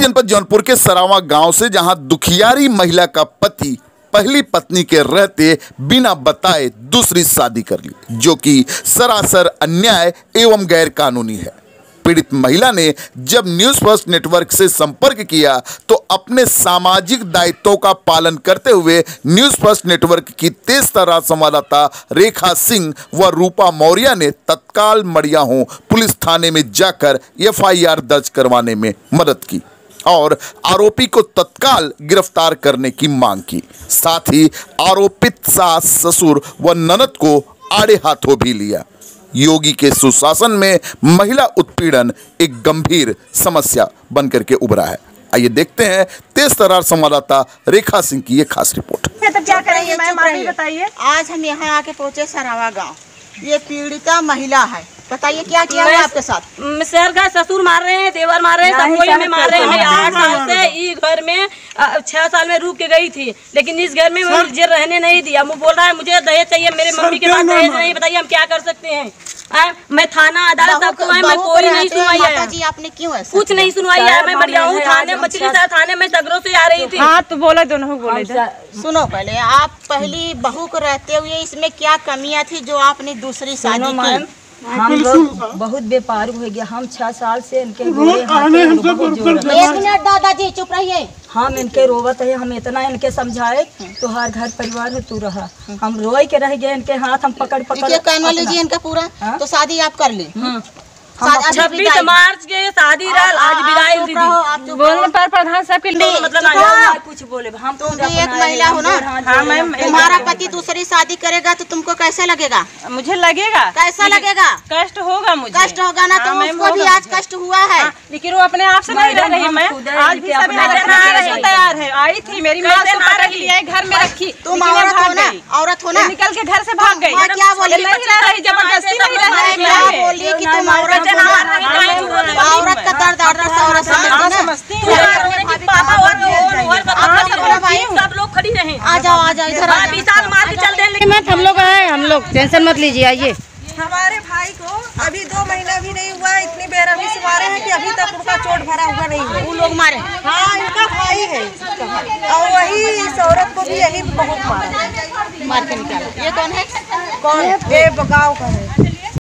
जनपद जौनपुर के सरावा गाँव से जहाँ दुखियारी महिला का पति, पहली पत्नी के रहते बिना बताए दूसरी शादी कर ली, जो कि सरासर अन्याय एवं गैर कानूनी है। पीड़ित महिला ने जब न्यूज़ फ़र्स्ट नेटवर्क से संपर्क किया तो अपने सामाजिक दायित्वों का पालन करते हुए न्यूज़ फ़र्स्ट नेटवर्क की तेज तरार संवाददाता रेखा सिंह व रूपा मौर्य ने तत्काल मड़ियाहों पुलिस थाने में जाकर एफआईआर दर्ज करवाने में मदद की और आरोपी को तत्काल गिरफ़्तार करने की मांग की। साथ ही आरोपित सास, ससुर व ननद को आड़े हाथों भी लिया। योगी के सुशासन में महिला उत्पीड़न एक गंभीर समस्या बनकर के उभरा है। आइए देखते हैं तेज तरार संवाददाता रेखा सिंह की ये खास रिपोर्ट। तो क्या करेंगे? मैम आप ही बताइए। आज हम यहाँ आके पहुँचे सरावा गाँव। ये पीड़िता महिला है। बताइए क्या किया है आपके साथ? म, शहर का ससुर मार रहे हैं देवर मार रहे हैं नहीं, सब कोई हमें मार रहे हैं। मैं आठ साल से ई घर में छह साल में रुक के गई थी लेकिन इस घर में मुझे रहने नहीं दिया। वो बोल रहा है मुझे दहेज चाहिए मेरे मम्मी के पास दहेज नहीं बताइए हम क्या कर सकते हैं? आए, मैं थाना अदालत बहू सबको मैं कोई नहीं सुनवाई आया जी आपने क्यों ऐसा कुछ नहीं सुनवाई है मैं बढ़िया हूँ थाने मछली शहर थाने में सगरों से आ रही थी। हाँ तो बोले दोनों बोले सुनो पहले आप पहली बहू को रहते हुए इसमें क्या कमियाँ थी जो आपने दूसरी शादी की? हम लोग बहुत व्यापार हो गया। हम छह साल से इनके है। एक मिनट दादाजी चुप रहिए। हम इनके रोवत है हम इतना इनके समझाए तो हर घर परिवार में तू रहा। हम रोए के रह गए इनके हाथ हम पकड़ पकड़ लीजिए इनका पूरा हाँ? तो शादी आप कर ली। अभी छब्बीस मार्च के शादी रहा आज विदाई दीदी चुप बोलने पर प्रधान साहब के मतलब। ना कुछ बोले। हम तुम भी एक महिला हो ना? हाँ, मैम, तुम्हारा पति दूसरी शादी करेगा तो तुमको कैसा लगेगा? मुझे लगेगा। कैसा लगेगा? कष्ट होगा मुझे। कष्ट होगा ना तो हाँ, मैम, उसको भी आज कष्ट हुआ है। लेकिन वो अपने आप से नहीं रह रही मैं। आज भी। तैयार है। आई थी मेरी माँ घर में रखी। तुम औरत हो भाग ना औरत हो ना? निकल के घर से भाग गई। हाँ, क्या बोली? ये नहीं रह रही ज़बरदस्ती नहीं रह रही क्या मैं। बोली कि तुम औरत नहीं, हो ना नहीं, नहीं, नहीं, नहीं, औरत का दर्द औरत से औरत समझती हाँ, ना समझती पूरा हैं। घर में भाभी पापा कहाँ और पर है? और आप पापा सब लोग भाई सब रहे आ जाओ आ जाओ इधर आ हाँ, विशाल मार के चल दें लेकिन हम लोग आए हम लोग। टेंशन मत लीजिए आइए। हमारे भाई को अभी दो महीना भी नहीं हुआ इतनी बेरहमी से मारे हैं कि अभी तक उनका चोट भरा हुआ नहीं है। वो लोग मारे हाँ। इनका भाई है और वही इस औरत को भी यही बहुत मारा मार के निकालो। ये कौन है? कौन? ये गाँव का है।